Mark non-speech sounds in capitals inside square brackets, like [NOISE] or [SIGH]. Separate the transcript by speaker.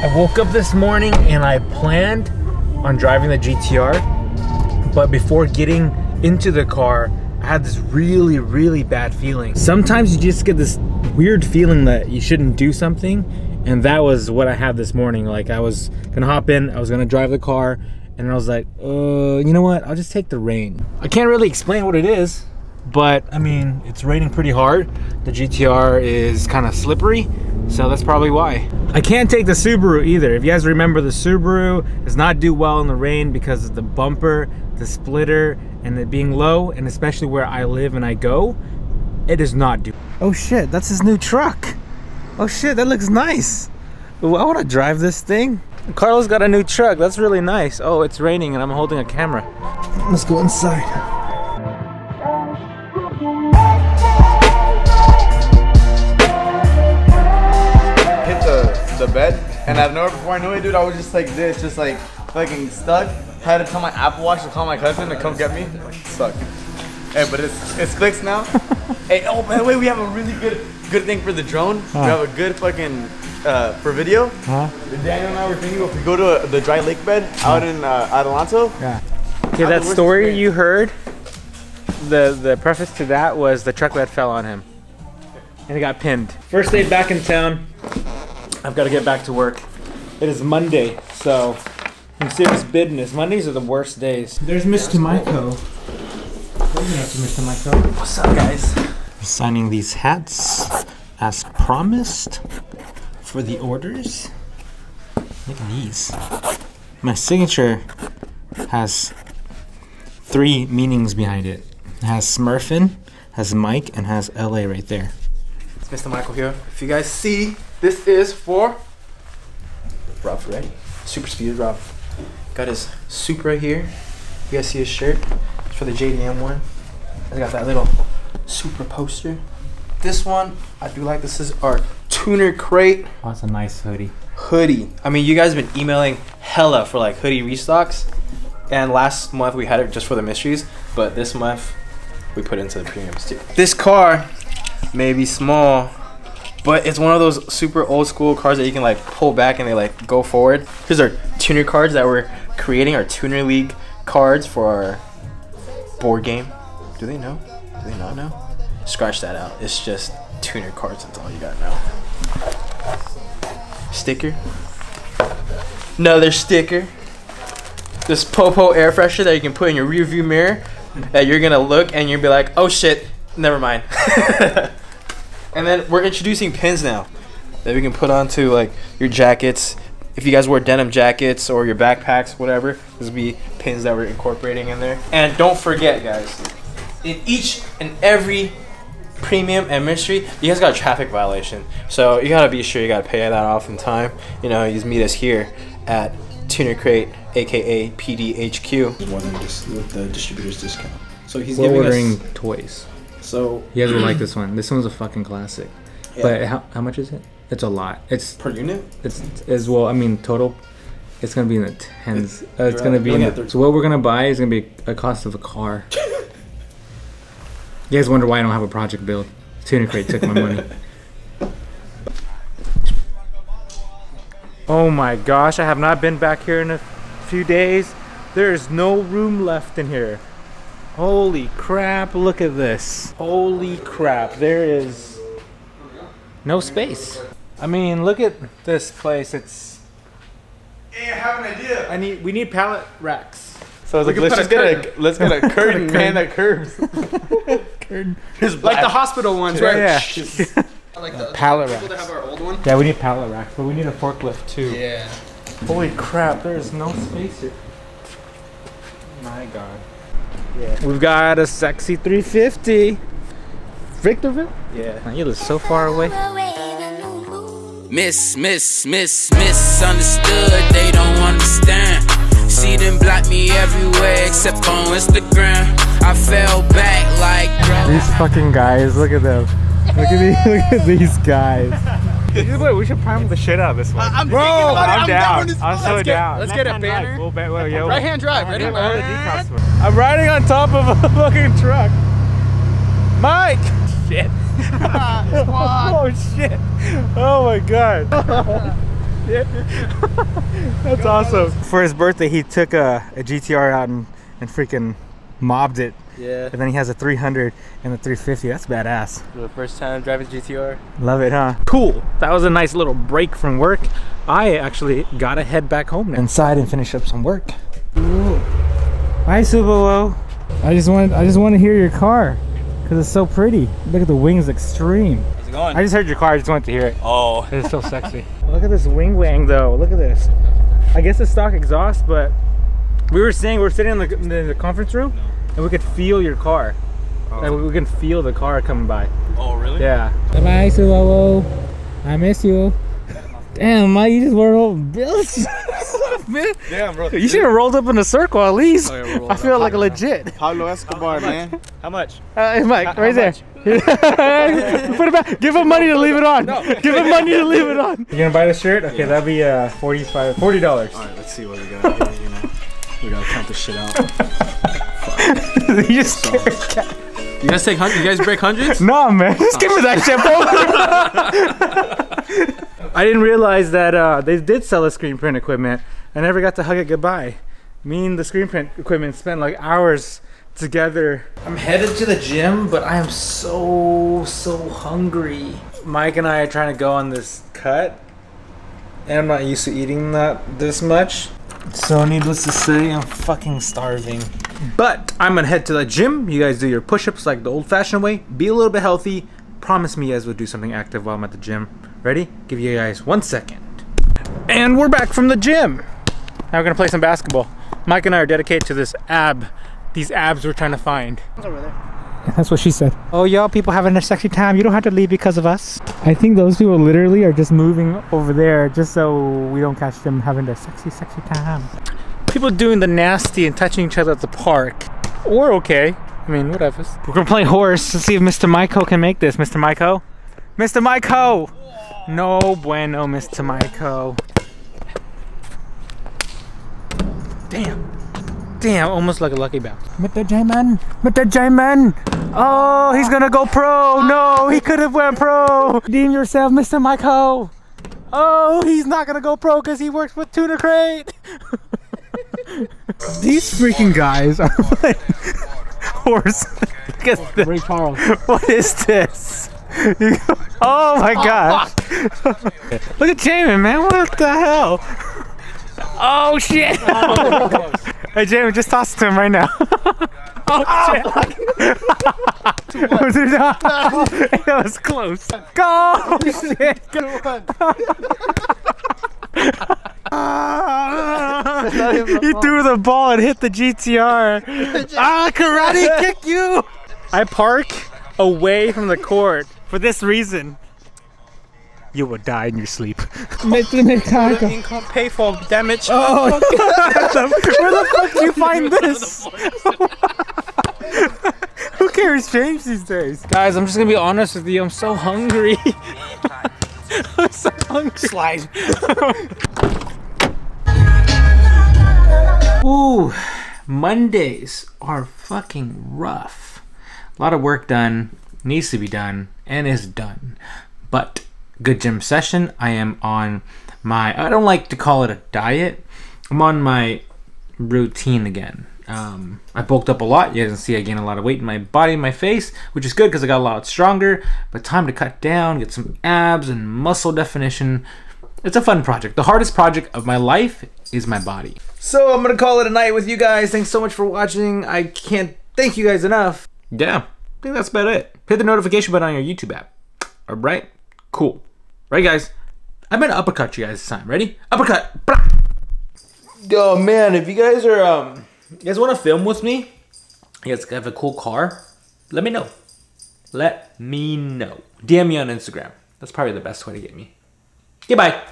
Speaker 1: I woke up this morning and I planned on driving the GTR, but before getting into the car, I had this really, really bad feeling. Sometimes you just get this weird feeling that you shouldn't do something, and that was what I had this morning. Like I was gonna hop in, I was gonna drive the car, and I was like, uh, you know what? I'll just take the rain. I can't really explain what it is, but I mean, it's raining pretty hard. The GTR is kind of slippery, so that's probably why. I can't take the Subaru either. If you guys remember, the Subaru does not do well in the rain because of the bumper, the splitter, and it being low, and especially where I live and I go, it does not do. Oh shit, that's his new truck. Oh shit, that looks nice. Ooh, I want to drive this thing. Carlos got a new truck. That's really nice. Oh, it's raining and I'm holding a camera. Let's go inside.
Speaker 2: The, the bed, and out of nowhere, before I knew it, dude, I was just like this, just like fucking stuck. Had to tell my Apple Watch to call my cousin to come get me. Suck. Hey, but it's it's fixed now. [LAUGHS] hey, oh by the way, we have a really good good thing for the drone. We have a good fucking uh, for video.
Speaker 1: Huh?
Speaker 2: Daniel and I were thinking if we go to the dry lake bed out in uh, Adelanto.
Speaker 1: Yeah. Okay, that story
Speaker 2: experience?
Speaker 1: you heard, the the preface to that was the truck bed fell on him, and he got pinned. First day back in town. I've got to get back to work. It is Monday, so I'm serious business. Mondays are the worst days. There's Mr. Maiko. What are you up to, Mr. Maiko?
Speaker 2: What's up, guys?
Speaker 1: Signing these hats as promised for the orders. Look at these. My signature has three meanings behind it. It has Smurfin, has Mike, and has LA right there.
Speaker 2: It's Mr. Michael here. If you guys see, this is for Rob Ferretti. Super Speed Rob. Got his soup right here. You guys see his shirt? It's for the JDM one. I got that little super poster. This one, I do like. This is our tuner crate
Speaker 1: Oh, it's a nice hoodie.
Speaker 2: hoodie. I mean, you guys have been emailing hella for like hoodie restocks. And last month we had it just for the mysteries, but this month we put it into the premiums too. This car may be small, but it's one of those super old school cars that you can like pull back and they like go forward. Here's our tuner cards that we're creating, our tuner league cards for our board game. Do they know? Do they not know? Scratch that out. It's just tuner cards. That's all you got now. Sticker. Another sticker. This Popo air freshener that you can put in your rear view mirror that you're gonna look and you'll be like, oh shit, never mind. [LAUGHS] and then we're introducing pins now that we can put onto like your jackets. If you guys wear denim jackets or your backpacks, whatever, this will be pins that we're incorporating in there. And don't forget, guys, in each and every premium and mystery, you guys got a traffic violation. So you gotta be sure you gotta pay that off in time. You know, you just meet us here at Tuner Crate, aka PDHQ.
Speaker 3: more than just the, the distributor's discount. So he's
Speaker 1: We're
Speaker 3: giving
Speaker 1: ordering
Speaker 3: us.
Speaker 1: toys.
Speaker 3: So
Speaker 1: You guys will like this one. This one's a fucking classic. But how, how much is it? It's a lot. It's
Speaker 3: per unit,
Speaker 1: It's as well. I mean, total. It's gonna be in the tens. Uh, it's
Speaker 3: you're
Speaker 1: gonna be in the,
Speaker 3: at
Speaker 1: so what we're gonna buy is gonna be a cost of a car. [LAUGHS] you guys wonder why I don't have a project build? Tuner crate took my money. [LAUGHS] Oh my gosh! I have not been back here in a few days. There is no room left in here. Holy crap! Look at this. Holy crap! There is no space. I mean, look at this place. It's.
Speaker 2: Hey, I have an idea.
Speaker 1: I need. We need pallet racks.
Speaker 2: So I was like, let's just
Speaker 1: a
Speaker 2: get a let's get a [LAUGHS] curtain,
Speaker 1: curtain.
Speaker 2: man, that curves. [LAUGHS]
Speaker 1: Curtain.
Speaker 2: Just
Speaker 4: Like the hospital ones, right?
Speaker 1: yeah. [LAUGHS]
Speaker 4: I like uh, the
Speaker 1: Pallet
Speaker 4: people that
Speaker 1: racks.
Speaker 4: have our old one.
Speaker 1: yeah, we need pallet racks, but we need a forklift too.
Speaker 4: Yeah.
Speaker 1: Holy crap! There is no space here. My God. Yeah. We've got a sexy 350. Victorville?
Speaker 2: Yeah.
Speaker 1: Man, you live so far away.
Speaker 5: Miss, miss, miss, misunderstood. They don't understand. See them block me everywhere except on Instagram. I fell back like
Speaker 1: These fucking guys, look at them. Look at these, [LAUGHS] look at these guys. Wait, we should prime the shit out of this one.
Speaker 4: I'm
Speaker 1: Bro,
Speaker 4: thinking about it.
Speaker 1: I'm,
Speaker 4: I'm
Speaker 1: down.
Speaker 4: down
Speaker 1: I'm so
Speaker 4: Let's get-
Speaker 1: down.
Speaker 4: let's get a
Speaker 1: Left-hand drive.
Speaker 4: banner.
Speaker 1: We'll ba- well, yo.
Speaker 4: Right hand drive, ready?
Speaker 1: Yeah, all the decals I'm riding on top of a [LAUGHS] fucking truck. Mike! Shit. [LAUGHS] oh shit. Oh my god. [LAUGHS] That's awesome. For his birthday, he took a, a GTR out and, and freaking mobbed it.
Speaker 2: Yeah.
Speaker 1: And then he has a 300 and a 350. That's badass.
Speaker 2: For the first time driving GTR.
Speaker 1: Love it, huh? Cool. That was a nice little break from work. I actually gotta head back home now. inside and finish up some work. Ooh. Hi, Subaru. I just want I just want to hear your car because it's so pretty. Look at the wings, extreme.
Speaker 4: How's it going?
Speaker 1: I just heard your car. I just wanted to hear it.
Speaker 4: oh,
Speaker 1: It's so sexy. [LAUGHS] Look at this wing wang though. Look at this. I guess it's stock exhaust, but we were saying we are sitting in the, in the conference room and we could feel your car. Like we, we can feel the car coming by.
Speaker 4: oh really?
Speaker 1: Yeah. Bye bye, Subaru. I miss you. Damn, Mike, you just wore all bills. [LAUGHS] Man,
Speaker 4: Damn, bro.
Speaker 1: you should have rolled up in a circle at least.
Speaker 4: Oh, yeah,
Speaker 1: I feel
Speaker 4: up.
Speaker 1: like a legit.
Speaker 3: Pablo Escobar, man.
Speaker 4: How much?
Speaker 1: Uh, hey, Mike,
Speaker 4: How-
Speaker 1: right
Speaker 4: how
Speaker 1: there. [LAUGHS] Put it back. Give him money to leave it on. No. Give him money to leave it on. [LAUGHS] You gonna buy the shirt? Okay, that'll be uh 45 40. dollars
Speaker 3: All right, let's see what we got here. You know, we gotta count this shit out. [LAUGHS]
Speaker 1: you just.
Speaker 2: You guys take hundred? You guys break hundreds? [LAUGHS]
Speaker 1: Nah, man. Just give me that [LAUGHS] shit, bro. I didn't realize that uh, they did sell a screen print equipment. I never got to hug it goodbye. Me and the screen print equipment spent like hours together. I'm headed to the gym, but I am so, so hungry. Mike and I are trying to go on this cut, and I'm not used to eating that this much. So, needless to say, I'm fucking starving. But I'm gonna head to the gym. You guys do your push ups like the old fashioned way. Be a little bit healthy. Promise me you guys will do something active while I'm at the gym. Ready? Give you guys one second. And we're back from the gym. Now we're gonna play some basketball. Mike and I are dedicated to this ab. These abs we're trying to find. [LAUGHS] That's what she said. Oh, y'all people having a sexy time. You don't have to leave because of us. I think those people literally are just moving over there just so we don't catch them having their sexy, sexy time. People doing the nasty and touching each other at the park. We're okay. I mean, whatever. We're gonna play horse to see if Mr. Maiko can make this. Mr. Maiko? Mr. Maiko! No bueno, Mr. Maiko. Damn. Damn, almost like a lucky bounce. Mr. J-Man! Mr. J-Man! Oh, he's gonna go pro! No, he could have went pro! Redeem yourself, Mr. Maiko! Oh, he's not gonna go pro because he works with Tuner Crate! [LAUGHS] These freaking guys are [LAUGHS] playing horse. Look at this.
Speaker 4: Ray Charles.
Speaker 1: What is this? Oh my gosh. Look at Jamin, man. What the hell? Oh shit. [LAUGHS] hey Jamin, just toss it to him right now. [LAUGHS] oh shit. [LAUGHS] [LAUGHS] that was close. Go! Shit. he threw the ball and hit the GTR. ah, karate kick you! I park away from the court for this reason. You will die in your sleep. [LAUGHS] Mr. Mikako.
Speaker 2: Income pay for damage.
Speaker 1: Oh, [LAUGHS] [LAUGHS] where the fuck do you find this? Who cares change these days? Guys, I'm just gonna be honest with you. I'm so hungry. I'm so hungry. Slide. Ooh, Mondays are fucking rough. A lot of work done, needs to be done, and is done. But good gym session. I am on my, I don't like to call it a diet. I'm on my routine again. Um, I bulked up a lot. You guys can see I gained a lot of weight in my body, my face, which is good because I got a lot stronger. But time to cut down, get some abs and muscle definition. It's a fun project. The hardest project of my life is my body. So I'm gonna call it a night with you guys. Thanks so much for watching. I can't thank you guys enough. Yeah, I think that's about it. Hit the notification button on your YouTube app. All right, cool. Right, guys. I'm gonna uppercut you guys this time. Ready? Uppercut. Oh man, if you guys are um, you guys want to film with me? You guys have a cool car? Let me know. Let me know. DM me on Instagram. That's probably the best way to get me. Goodbye.